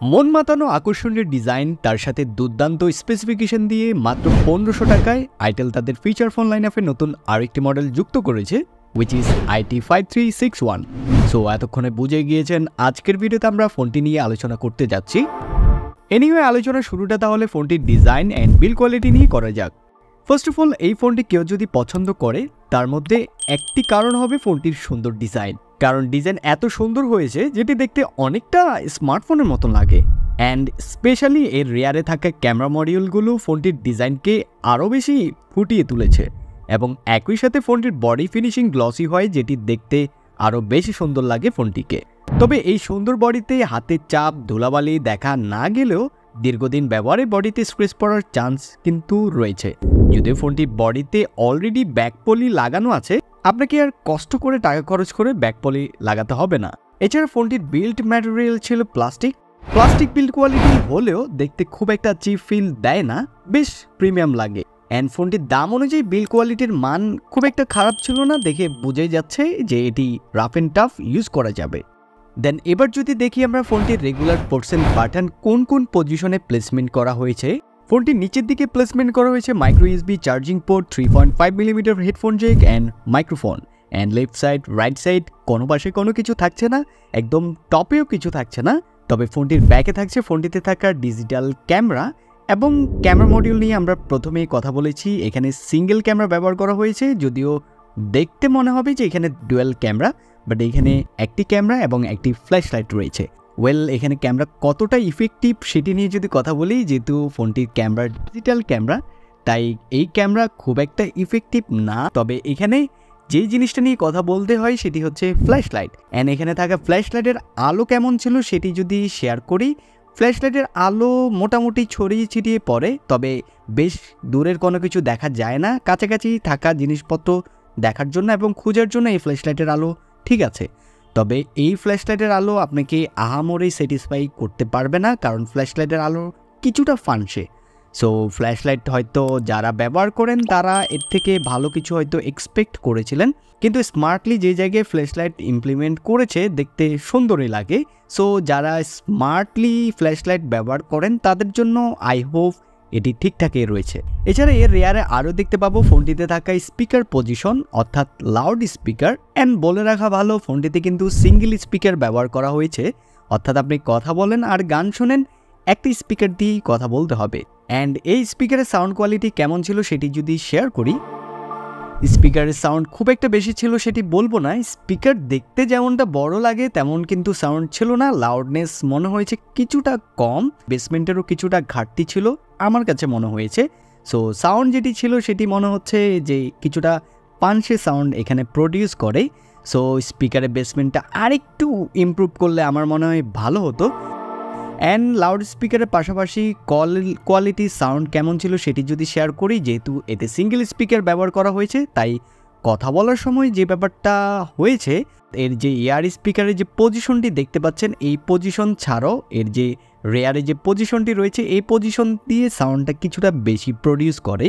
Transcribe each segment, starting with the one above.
মন মাতানো আকর্ষণীয় ডিজাইন তার সাথে দুর্দান্ত স্পেসিফিকেশন দিয়ে মাত্র পনেরোশো টাকায় আইটেল তাদের ফিচার ফোন লাইন আপে নতুন আরেকটি মডেল যুক্ত করেছে which is IT five three six one so এতক্ষণে বুঝে গিয়েছেন আজকের ভিডিওতে আমরা ফোনটি নিয়ে আলোচনা করতে যাচ্ছি। এনিওয়ে আলোচনা শুরুটা তাহলে ফোনটির ডিজাইন অ্যান্ড বিল কোয়ালিটি নিয়ে করা যাক। ফার্স্ট অফ অল এই ফোনটি কেউ যদি পছন্দ করে, তার মধ্যে একটি কারণ হবে ফোনটির সুন্দর ডিজাইন কারণ ডিজাইন এত সুন্দর হয়েছে যেটি দেখতে অনেকটা স্মার্টফোনের মতন লাগে। অ্যান্ড স্পেশালি এর রেয়ারে থাকা ক্যামেরা মডিউলগুলো ফোনটির ডিজাইনকে আরও বেশি ফুটিয়ে তুলেছে এবং একই সাথে ফোনটির বডি ফিনিশিং গ্লসি হয় যেটি দেখতে আরও বেশি সুন্দর লাগে ফোনটিকে। তবে এই সুন্দর বডিতে হাতের চাপ, ধুলাবালি দেখা না গেলেও দীর্ঘদিন ব্যবহারে বডিতে স্ক্রেচ পড়ার চান্স কিন্তু রয়েছে। যদিও ফোনটি বডিতে অলরেডি ব্যাকপলি লাগানো আছে, আপনাকে আর কষ্ট করে টাকা খরচ করে ব্যাকপলি লাগাতে হবে না। এছাড়া ফোনটির বিল্ড ম্যাটেরিয়াল ছিল প্লাস্টিক প্লাস্টিক বিল্ড কোয়ালিটি হলেও দেখতে খুব একটা চিপ ফিল দেয় না, বেশ প্রিমিয়াম লাগে। অ্যান্ড ফোনটির দাম অনুযায়ী বিল কোয়ালিটির মান খুব একটা খারাপ ছিল না, দেখে বোঝাই যাচ্ছে যে এটি রাফ অ্যান্ড টাফ ইউজ করা যাবে। দেন এবার যদি দেখি আমরা ফোনটির রেগুলার পোর্সেন বাটন কোন কোন পজিশনে প্লেসমেন্ট করা হয়েছে ফোনটির নিচের দিকে প্লেসমেন্ট করা হয়েছে micro USB charging port three point five millimetre headphone jack and microphone and left side right side কোনো পাশে কোনো কিছু থাকছে না, একদম টপেও কিছু থাকছে না, তবে ফোনটির ব্যাকে থাকছে, ফোনটিতে থাকা ডিজিটাল ক্যামেরা এবং ক্যামেরা মডিউল নিয়ে আমরা প্রথমেই কথা বলেছি। এখানে সিঙ্গেল ক্যামেরা ব্যবহার করা হয়েছে, যদিও দেখতে মনে হবে যে এখানে ডুয়েল ক্যামেরা বাট এখানে একটি ক্যামেরা এবং একটি ফ্ল্যাশ লাইট রয়েছে। ওয়েল এখানে ক্যামেরা কতটা ইফেক্টিভ সেটি নিয়ে যদি কথা বলি, যেহেতু ফোনটির ক্যামেরা ডিজিটাল ক্যামেরা তাই এই ক্যামেরা খুব একটা ইফেক্টিভ না। তবে এখানে যে জিনিসটা নিয়ে কথা বলতে হয় সেটি হচ্ছে ফ্ল্যাশ লাইট অ্যান্ড এখানে থাকা ফ্ল্যাশ লাইটের আলো কেমন ছিল সেটি যদি শেয়ার করি ফ্ল্যাশ লাইটের আলো মোটামুটি ছড়িয়ে ছিটিয়ে পড়ে, তবে বেশ দূরের কোনো কিছু দেখা যায় না। কাছাকাছি থাকা জিনিসপত্র দেখার জন্য এবং খোঁজার জন্য এই ফ্ল্যাশ লাইটের আলো ঠিক আছে। তবে এই ফ্ল্যাশলাইটের আলো আপনাকে আহামরেই স্যাটিসফাই করতে পারবে না, কারণ ফ্ল্যাশলাইটের আলো কিছুটা ফানসে। সো ফ্ল্যাশলাইট হয়তো যারা ব্যবহার করেন, তারা এর থেকে ভালো কিছু হয়তো এক্সপেক্ট করেছিলেন। কিন্তু স্মার্টলি যে জায়গায় ফ্ল্যাশলাইট ইমপ্লিমেন্ট করেছে, দেখতে সুন্দরই লাগে। সো যারা স্মার্টলি ফ্ল্যাশলাইট ব্যবহার করেন, তাদের জন্য আই হোপ এটি ঠিকঠাকই রয়েছে। এছাড়া এর রেয়ারে আরও দেখতে পাবো ফোনটিতে থাকা স্পিকার পজিশন অর্থাৎ লাউড স্পিকার অ্যান্ড বলে রাখা ভালো, ফোনটিতে কিন্তু সিঙ্গেল স্পিকার ব্যবহার করা হয়েছে। অর্থাৎ আপনি কথা বলেন আর গান শোনেন, একটি স্পিকার দিয়েই কথা বলতে হবে। অ্যান্ড এই স্পিকারের সাউন্ড কোয়ালিটি কেমন ছিল সেটি যদি শেয়ার করি স্পিকারের সাউন্ড খুব একটা বেশি ছিল সেটি বলব না। স্পিকার দেখতে যেমনটা বড় লাগে, তেমন কিন্তু সাউন্ড ছিল না। লাউডনেস মনে হয়েছে কিছুটা কম বেসমেন্টেরও কিছুটা ঘাটতি ছিল, আমার কাছে মনে হয়েছে। সো সাউন্ড যেটি ছিল সেটি মনে হচ্ছে যে কিছুটা পাঞ্চে সাউন্ড এখানে প্রডিউস করে। সো স্পিকারের বেসমেন্টটা আরেকটু ইমপ্রুভ করলে আমার মনে হয় ভালো হতো। অ্যান্ড লাউড স্পিকারের পাশাপাশি কল কোয়ালিটি সাউন্ড কেমন ছিল সেটি যদি শেয়ার করি, যেহেতু এতে সিঙ্গেল স্পিকার ব্যবহার করা হয়েছে, তাই কথা বলার সময় যে ব্যাপারটা হয়েছে, এর যে এয়ার স্পিকারের যে পজিশনটি দেখতে পাচ্ছেন, এই পজিশন ছাড়াও এর যে রেয়ারে যে পজিশনটি রয়েছে, এই পজিশন দিয়ে সাউন্ডটা কিছুটা বেশি প্রডিউস করে।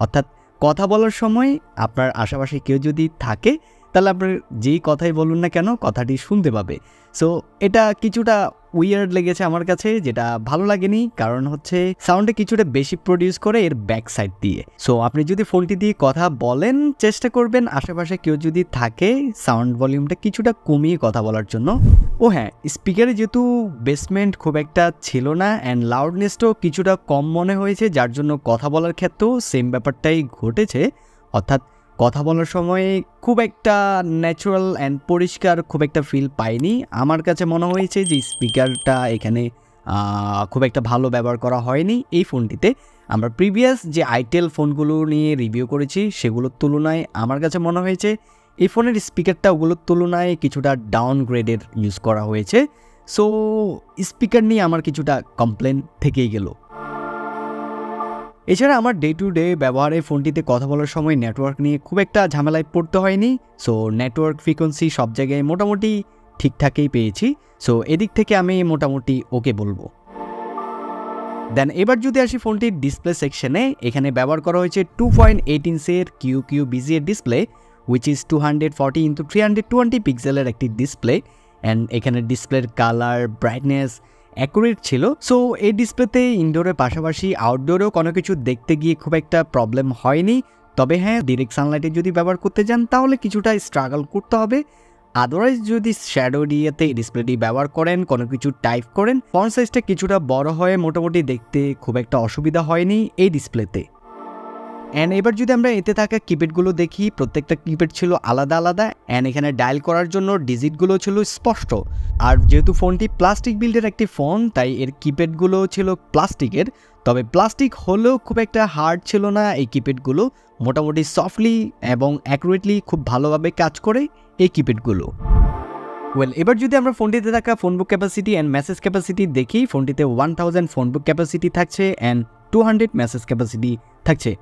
অর্থাৎ কথা বলার সময় আপনার আশেপাশে কেউ যদি থাকে তাহলে আপনার যেই কথাই বলুন না কেন, কথাটি শুনতে পাবে। সো এটা কিছুটা উইয়ার্ড লেগেছে আমার কাছে, যেটা ভালো লাগেনি, কারণ হচ্ছে সাউন্ডে কিছুটা বেশি প্রডিউস করে এর ব্যাক সাইড দিয়ে। সো আপনি যদি ফোনটি দিয়ে কথা বলেন, চেষ্টা করবেন আশেপাশে কেউ যদি থাকে সাউন্ড ভলিউমটা কিছুটা কমিয়ে কথা বলার জন্য। ও হ্যাঁ স্পিকারে যেহেতু বেসমেন্ট খুব একটা ছিল না অ্যান্ড লাউডনেসটাও কিছুটা কম মনে হয়েছে, যার জন্য কথা বলার ক্ষেত্রেও সেম ব্যাপারটাই ঘটেছে। অর্থাৎ কথা বলার সময় খুব একটা ন্যাচারাল অ্যান্ড পরিষ্কার খুব একটা ফিল পাইনি। আমার কাছে মনে হয়েছে যে স্পিকারটা এখানে খুব একটা ভালো ব্যবহার করা হয়নি এই ফোনটিতে। আমরা প্রিভিয়াস যে আইটেল ফোনগুলো নিয়ে রিভিউ করেছি সেগুলোর তুলনায় আমার কাছে মনে হয়েছে এই ফোনের স্পিকারটা ওগুলোর তুলনায় কিছুটা ডাউন গ্রেডের ইউজ করা হয়েছে। সো স্পিকার নিয়ে আমার কিছুটা কমপ্লেন থেকেই গেল। এছাড়া আমার ডে টু ডে ব্যবহারে ফোনটিতে কথা বলার সময় নেটওয়ার্ক নিয়ে খুব একটা ঝামেলায় পড়তে হয়নি। সো নেটওয়ার্ক ফ্রিকোয়েন্সি সব জায়গায় মোটামুটি ঠিকঠাকই পেয়েছি। সো এদিক থেকে আমি মোটামুটি ওকে বলব। দেন এবার যদি আসি ফোনটির ডিসপ্লে সেকশনে এখানে ব্যবহার করা হয়েছে টু পয়েন্ট এইট ইঞ্চের Q Q বিজিএর display which is two hundred forty into three hundred twenty পিক্সেলের একটি ডিসপ্লে অ্যান্ড এখানে ডিসপ্লের কালার ব্রাইটনেস অ্যাকুরেট ছিল। সো এই ডিসপ্লেতে ইনডোরের পাশাপাশি আউটডোরেও কোনো কিছু দেখতে গিয়ে খুব একটা প্রবলেম হয়নি। তবে হ্যাঁ ডিরেক্ট সানলাইটে যদি ব্যবহার করতে যান, তাহলে কিছুটা স্ট্রাগল করতে হবে। আদারওয়াইজ যদি শ্যাডো ডিয়াতে ডিসপ্লেটি ব্যবহার করেন, কোনো কিছু টাইপ করেন ফন্ট সাইজটা কিছুটা বড় হয়ে মোটামুটি দেখতে খুব একটা অসুবিধা হয়নি এই ডিসপ্লেতে অ্যান্ড এবার যদি আমরা এতে থাকা কিপ্যাডগুলো দেখি, প্রত্যেকটা কিপ্যাড ছিল আলাদা আলাদা অ্যান্ড এখানে ডায়াল করার জন্য ডিজিটগুলো ছিল স্পষ্ট। আর যেহেতু ফোনটি প্লাস্টিক বিল্ডের একটি ফোন তাই এর কিপ্যাডগুলো ছিল প্লাস্টিকের তবে প্লাস্টিক হলেও খুব একটা হার্ড ছিল না এই কিপ্যাডগুলো মোটামুটি সফটলি এবং অ্যাকুরেটলি খুব ভালোভাবে কাজ করে এই কিপ্যাডগুলো ওয়েল এবার যদি আমরা ফোনটিতে থাকা phonebook capacity and message capacity দেখি ফোনটিতে ওয়ান থাউজেন্ড ফোনবুক ক্যাপাসিটি থাকছে and two hundred message capacity থাকছে।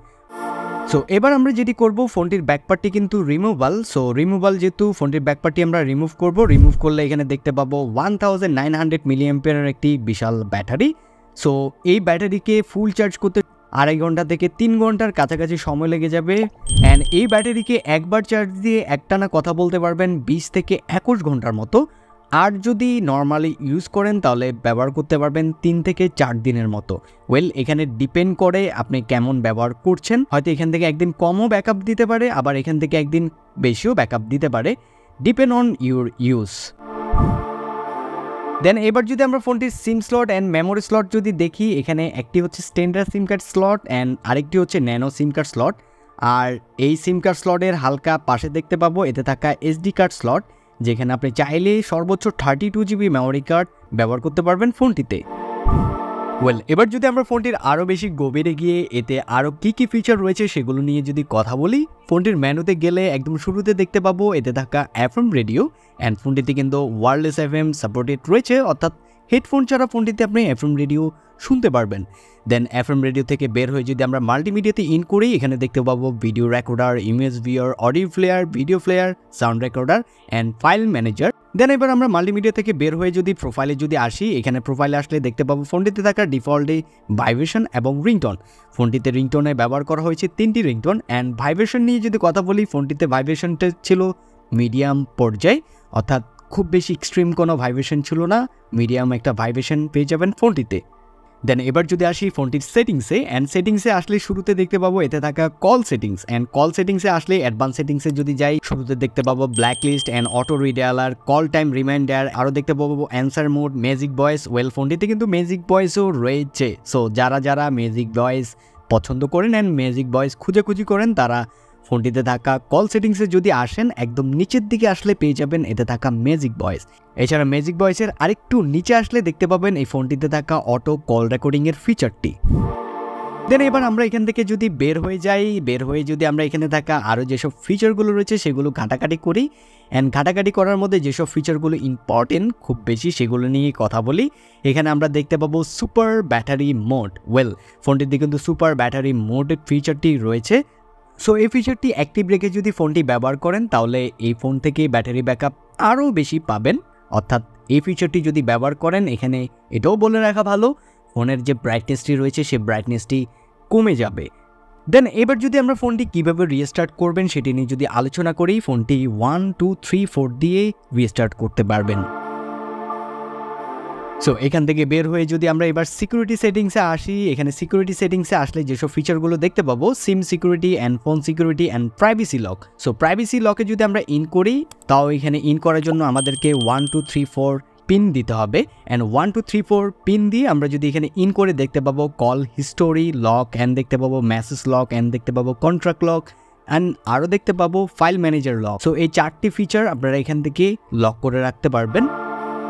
সো এবার আমরা যেটি করব, ফোনটির ব্যাকপার্টটি কিন্তু রিমুভাল সো রিমুভাল যেহেতু, ফোনটির ব্যাকপার্টটি আমরা রিমুভ করব। রিমুভ করলে এখানে দেখতে পাবো ওয়ান থাউজেন্ড নাইন হান্ড্রেড একটি বিশাল ব্যাটারি। সো এই ব্যাটারিকে ফুল চার্জ করতে আড়াই ঘণ্টা থেকে তিন ঘণ্টার কাছাকাছি সময় লেগে যাবে। অ্যান্ড এই ব্যাটারিকে একবার চার্জ দিয়ে একটানা কথা বলতে পারবেন বিশ থেকে একুশ ঘণ্টার মতো। আর যদি নর্মালি ইউজ করেন, তাহলে ব্যবহার করতে পারবেন তিন থেকে চার দিনের মতো। ওয়েল এখানে ডিপেন্ড করে আপনি কেমন ব্যবহার করছেন। হয়তো এখান থেকে একদিন কমও ব্যাকআপ দিতে পারে, আবার এখান থেকে একদিন বেশিও ব্যাকআপ দিতে পারে। Depend on your use then এবার যদি আমরা ফোনটির SIM slot and memory slot যদি দেখি, এখানে একটি হচ্ছে standard SIM card slot and আরেকটি হচ্ছে ন্যানো সিম কার্ড স্লট আর এই সিম কার্ড স্লটের হালকা পাশে দেখতে পাবো, এতে থাকা এসডি কার্ড স্লট যেখানে আপনি চাইলে সর্বোচ্চ thirty two GB memory card ব্যবহার করতে পারবেন ফোনটিতে। ওয়েল এবার যদি আমরা ফোনটির আরও বেশি গভীরে গিয়ে এতে আরও কী কী ফিচার রয়েছে সেগুলো নিয়ে যদি কথা বলি, ফোনটির মেনুতে গেলে একদম শুরুতে দেখতে পাবো এতে থাকা এফএম রেডিও অ্যান্ড ফোনটিতে কিন্তু ওয়ারলেস এফ এম সাপোর্টেড রয়েছে, অর্থাৎ হেডফোন ছাড়া ফোনটিতে আপনি এফএম রেডিও শুনতে পারবেন। দেন এফ এম রেডিও থেকে বের হয়ে যদি আমরা মাল্টিমিডিয়াতে ইন করি এখানে দেখতে পাবো video recorder image viewer audio player video player sound recorder and file manager then এবার আমরা মাল্টিমিডিয়া থেকে বের হয়ে যদি প্রোফাইলে যদি আসি, এখানে প্রোফাইলে আসলে দেখতে পাবো ফোনটিতে থাকা ডিফল্টে ভাইব্রেশন এবং রিংটন ফোনটিতে রিংটনে ব্যবহার করা হয়েছে তিনটি রিংটন অ্যান্ড ভাইব্রেশন নিয়ে যদি কথা বলি ফোনটিতে ভাইব্রেশনটা ছিল মিডিয়াম পর্যায়ে, অর্থাৎ খুব বেশি এক্সট্রিম কোনো ভাইব্রেশন ছিল না মিডিয়াম একটা ভাইব্রেশন পেয়ে যাবেন ফোনটিতে দেন এবার যদি আসি ফোনটির সেটিংসে অ্যান্ড সেটিংসে আসলে শুরুতে দেখতে পাবো এতে থাকা কল সেটিংস অ্যান্ড কল সেটিংসে আসলে অ্যাডভান্স সেটিংসে যদি যাই, শুরুতে দেখতে পাবো black list and auto redialer call time reminder আরও দেখতে পাবো answer mode magic voice well ফোনটিতে কিন্তু ম্যাজিক ভয়েসও রয়েছে। সো যারা যারা ম্যাজিক ভয়েস পছন্দ করেন অ্যান্ড ম্যাজিক ভয়েস খুঁজে খুঁজি করেন, তারা ফোনটিতে থাকা কল সেটিংসে যদি আসেন, একদম নিচের দিকে আসলে পেয়ে যাবেন এতে থাকা ম্যাজিক ভয়েস এছাড়া ম্যাজিক ভয়েসের আরেকটু নিচে আসলে দেখতে পাবেন এই ফোনটিতে থাকা অটো কল রেকর্ডিংয়ের ফিচারটি দেন এবার আমরা এখান থেকে যদি বের হয়ে যাই, বের হয়ে যদি আমরা এখানে থাকা আরও যেসব ফিচারগুলো রয়েছে, সেগুলো ঘাটাঘাটি করি। অ্যান্ড ঘাটাঘাটি করার মধ্যে যেসব ফিচারগুলো ইম্পর্টেন্ট খুব বেশি সেগুলো নিয়ে কথা বলি। এখানে আমরা দেখতে পাবো সুপার ব্যাটারি মোড ওয়েল ফোনটিতে কিন্তু সুপার ব্যাটারি মোড ফিচারটি রয়েছে। সো এই ফিচারটি অ্যাক্টিভ রেখে যদি ফোনটি ব্যবহার করেন, তাহলে এই ফোন থেকে ব্যাটারি ব্যাকআপ আরও বেশি পাবেন। অর্থাৎ এই ফিচারটি যদি ব্যবহার করেন, এখানে এটাও বলে রাখা ভালো ফোনের যে ব্রাইটনেসটি রয়েছে, সে ব্রাইটনেসটি কমে যাবে। দেন এবার যদি আমরা ফোনটি কীভাবে রিস্টার্ট করবেন, সেটি নিয়ে যদি আলোচনা করি ফোনটি ওয়ান টু থ্রি ফোর দিয়ে রিস্টার্ট করতে পারবেন। সো এখান থেকে বের হয়ে যদি আমরা এবার সিকিউরিটি সেটিংসে আসি, এখানে সিকিউরিটি সেটিংসে আসলে যেসব ফিচারগুলো দেখতে পাবো SIM security and phone security and privacy lock so privacy লকে যদি আমরা ইন করি, তাও এখানে ইন করার জন্য আমাদেরকে one two three four pin দিতে হবে। And one two three four pin দিয়ে আমরা যদি এখানে ইন করে দেখতে পাবো কল হিস্টোরি লক অ্যান্ড দেখতে পাবো মেসেজ লক অ্যান্ড দেখতে পাবো কন্ট্রাক্ট লক অ্যান্ড আরও দেখতে পাবো ফাইল ম্যানেজার লক সো এই চারটি ফিচার আপনারা এখান থেকে লক করে রাখতে পারবেন।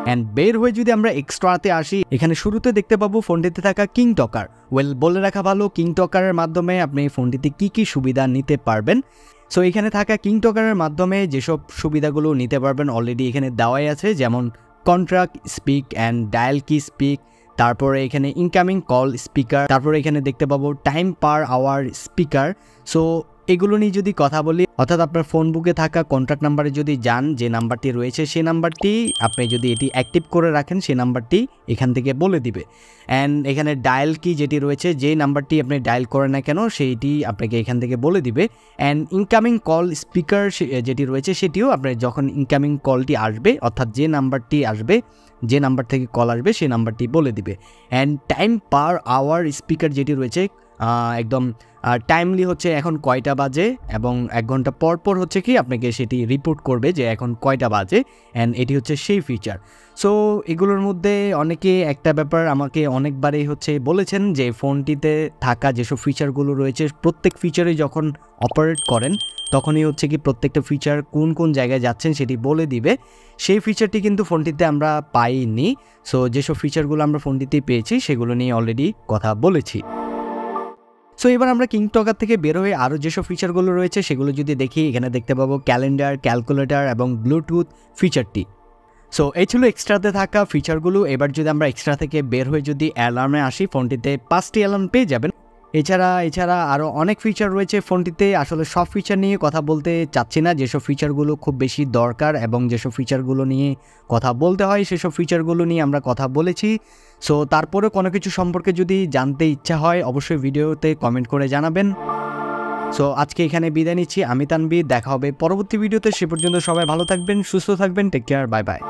অ্যান্ড বের হয়ে যদি আমরা এক্সট্রাতে আসি, এখানে শুরুতে দেখতে পাবো ফোনটিতে থাকা কিং টকার ওয়েল বলে রাখা ভালো কিং টকারের মাধ্যমে আপনি ফোনটিতে কি কি সুবিধা নিতে পারবেন। সো এখানে থাকা কিং টকারের মাধ্যমে যেসব সুবিধাগুলো নিতে পারবেন অলরেডি এখানে দেওয়াই আছে, যেমন contract speak and dial key speak তারপরে এখানে ইনকামিং কল স্পিকার তারপরে এখানে দেখতে পাবো time per hour speaker so এগুলো নিয়ে যদি কথা বলি, অর্থাৎ আপনার ফোন বুকে থাকা কন্ট্যাক্ট নাম্বারে যদি যান, যে নাম্বারটি রয়েছে সেই নাম্বারটি আপনি যদি এটি অ্যাক্টিভ করে রাখেন সেই নাম্বারটি এখান থেকে বলে দিবে। অ্যান্ড এখানে ডায়াল কি যেটি রয়েছে, যে নাম্বারটি আপনি ডায়াল করেন না কেন, সেইটি আপনাকে এখান থেকে বলে দিবে। অ্যান্ড ইনকামিং কল স্পিকার যেটি রয়েছে, সেটিও আপনার যখন ইনকামিং কলটি আসবে, অর্থাৎ যে নাম্বারটি আসবে, যে নাম্বার থেকে কল আসবে সেই নাম্বারটি বলে দিবে। And time per hour speaker যেটি রয়েছে একদম টাইমলি হচ্ছে এখন কয়টা বাজে এবং এক ঘণ্টা পর পর হচ্ছে কি আপনাকে সেটি রিপোর্ট করবে যে এখন কয়টা বাজে অ্যান্ড এটি হচ্ছে সেই ফিচার সো এগুলোর মধ্যে অনেকে একটা ব্যাপার আমাকে অনেকবারই হচ্ছে বলেছেন যে ফোনটিতে থাকা যেসব ফিচারগুলো রয়েছে, প্রত্যেক ফিচারে যখন অপারেট করেন, তখনই হচ্ছে কি প্রত্যেকটা ফিচার কোন কোন জায়গায় যাচ্ছেন সেটি বলে দিবে। সেই ফিচারটি কিন্তু ফোনটিতে আমরা পাইনি। সো যেসব ফিচারগুলো আমরা ফোনটিতে পেয়েছি, সেগুলো নিয়ে অলরেডি কথা বলেছি। সো এবার আমরা কিং টকার থেকে বের হয়ে আরও যেসব ফিচারগুলো রয়েছে, সেগুলো যদি দেখি, এখানে দেখতে পাবো ক্যালেন্ডার ক্যালকুলেটর এবং ব্লুটুথ ফিচারটি সো এই ছিল এক্সট্রাতে থাকা ফিচারগুলো এবার যদি আমরা এক্সট্রা থেকে বের হয়ে যদি অ্যালার্মে আসি ফোনটিতে পাঁচটি অ্যালার্ম পেয়ে যাবেন। এছাড়া এছাড়া আরও অনেক ফিচার রয়েছে ফোনটিতে। আসলে সব ফিচার নিয়ে কথা বলতে চাচ্ছি না। যেসব ফিচারগুলো খুব বেশি দরকার এবং যেসব ফিচারগুলো নিয়ে কথা বলতে হয়, সেসব ফিচারগুলো নিয়ে আমরা কথা বলেছি। সো তারপরে কোনো কিছু সম্পর্কে যদি জানতে ইচ্ছা হয়, অবশ্যই ভিডিওতে কমেন্ট করে জানাবেন। সো আজকে এখানে বিদায় নিচ্ছি। আমি তানবি দেখা হবে পরবর্তী ভিডিওতে। সে পর্যন্ত সবাই ভালো থাকবেন, সুস্থ থাকবেন। Take care bye bye